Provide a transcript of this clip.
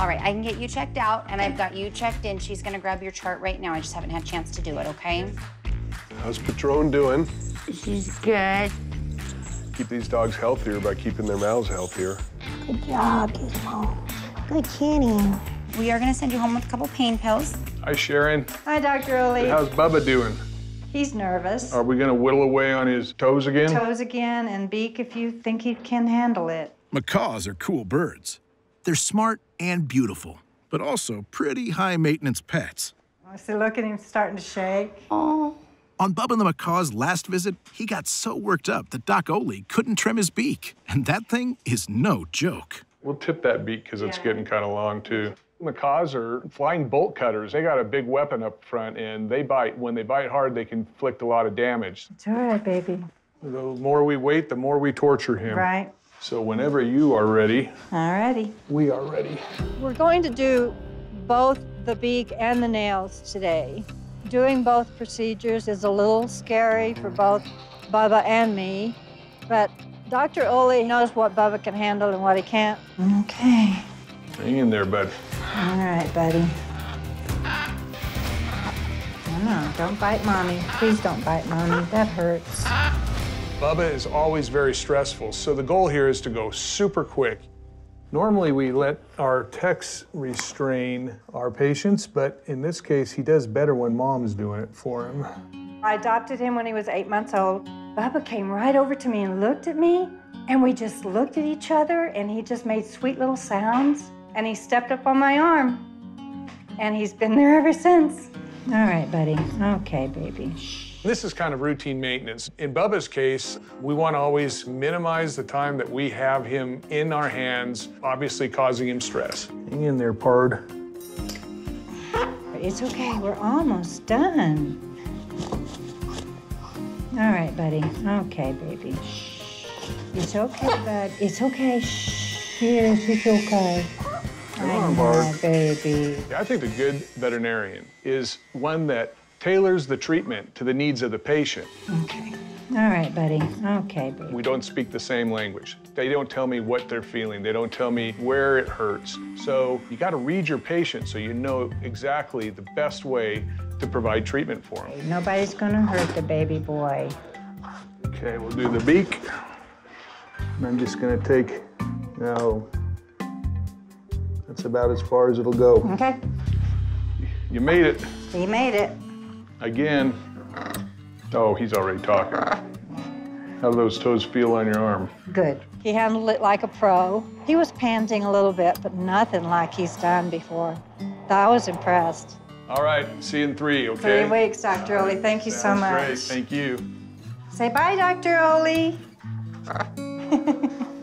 All right, I can get you checked out, and I've got you checked in. She's gonna grab your chart right now. I just haven't had a chance to do it, okay? How's Patron doing? She's good. Keep these dogs healthier by keeping their mouths healthier. Good job, Gizmo. Good kitty. We are gonna send you home with a couple pain pills. Hi, Sharon. Hi, Dr. Ole. How's Bubba doing? He's nervous. Are we gonna whittle away on his toes again? Toes again and beak if you think he can handle it. Macaws are cool birds. They're smart and beautiful, but also pretty high maintenance pets. I see, look at him starting to shake. Oh. On Bubba the Macaw's last visit, he got so worked up that Doc Ole couldn't trim his beak. And that thing is no joke. We'll tip that beak because it's getting kind of long too. Macaws are flying bolt cutters. They got a big weapon up front and they bite. When they bite hard, they can inflict a lot of damage. It's all right, baby. The more we wait, the more we torture him. Right. So whenever you are ready, All righty. we are ready. We're going to do both the beak and the nails today. Doing both procedures is a little scary for both Bubba and me, but Dr. Ole knows what Bubba can handle and what he can't. Okay. Hang in there, bud. All right, buddy. No, no, don't bite mommy. Please don't bite mommy. That hurts. Bubba is always very stressful, so the goal here is to go super quick. Normally, we let our techs restrain our patients, but in this case, he does better when mom's doing it for him. I adopted him when he was eight months old. Bubba came right over to me and looked at me, and we just looked at each other, and he just made sweet little sounds, and he stepped up on my arm. And he's been there ever since. All right, buddy. Okay, baby. This is kind of routine maintenance. In Bubba's case, we want to always minimize the time that we have him in our hands, obviously causing him stress. Hang in there, Pard. It's okay. We're almost done. All right, buddy. Okay, baby. It's okay, bud. It's okay. Shh. Yes, it's okay. Come I on, know, Bard. baby. I think a good veterinarian is one that tailors the treatment to the needs of the patient. Okay. All right, buddy. Okay, baby. We don't speak the same language. They don't tell me what they're feeling. They don't tell me where it hurts. So you got to read your patient so you know exactly the best way to provide treatment for them. Nobody's gonna hurt the baby boy. Okay, we'll do the beak. And I'm just gonna take, now, that's about as far as it'll go. Okay. You made it He made it. Again. Oh, he's already talking. How do those toes feel on your arm? Good. He handled it like a pro. He was panting a little bit, but nothing like he's done before. I was impressed. All right, see you in three, okay? Three weeks, Dr. Ole. Thank you so Sounds much. Great, thank you. Say bye, Dr. Ole.